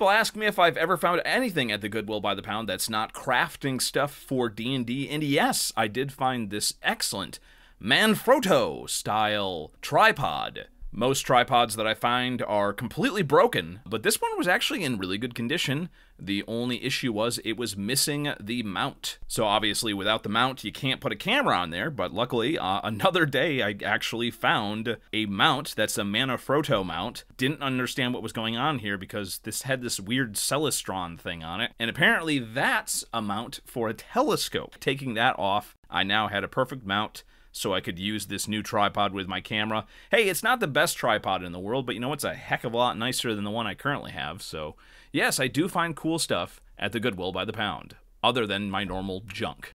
people ask me if I've ever found anything at the Goodwill by the pound that's not crafting stuff for D&D, and yes, I did find this excellent Manfrotto style tripod. Most tripods that I find are completely broken, but this one was actually in really good condition. The only issue was it was missing the mount. So obviously without the mount, you can't put a camera on there, but luckily uh, another day I actually found a mount that's a Manfrotto mount. Didn't understand what was going on here because this had this weird Celestron thing on it. And apparently that's a mount for a telescope. Taking that off, I now had a perfect mount so I could use this new tripod with my camera. Hey, it's not the best tripod in the world, but you know, it's a heck of a lot nicer than the one I currently have. So, yes, I do find cool stuff at the Goodwill by the pound, other than my normal junk.